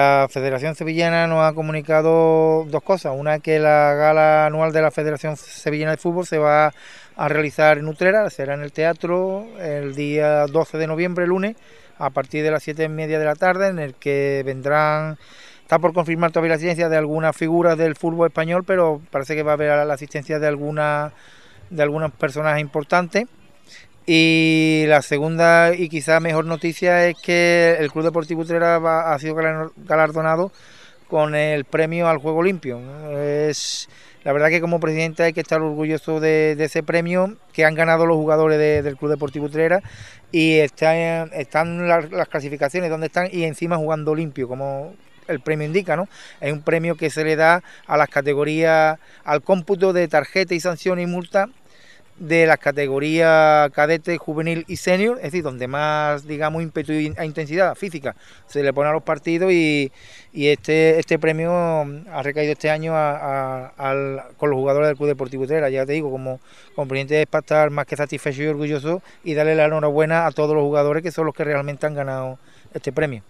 La Federación Sevillana nos ha comunicado dos cosas. Una que la gala anual de la Federación Sevillana de Fútbol se va a realizar en Utrera, será en el teatro el día 12 de noviembre, lunes, a partir de las 7 y media de la tarde, en el que vendrán, está por confirmar todavía la asistencia de algunas figuras del fútbol español, pero parece que va a haber la asistencia de algunas de algunos personajes importantes y la segunda y quizá mejor noticia es que el Club Deportivo Utrera ha sido galardonado con el premio al Juego Limpio. Es la verdad que como presidente hay que estar orgulloso de, ese premio que han ganado los jugadores del Club Deportivo Utrera y están, las, clasificaciones donde están y encima jugando limpio, como el premio indica, ¿no? Es un premio que se le da a las categorías, al cómputo de tarjeta y sanción y multa de las categorías cadete, juvenil y senior, es decir, donde más, digamos, ímpetu e intensidad física se le pone a los partidos y, este, este premio ha recaído este año con los jugadores del Club Deportivo Utrera. Ya te digo, como, como presidente es para estar más que satisfecho y orgulloso y darle la enhorabuena a todos los jugadores que son los que realmente han ganado este premio.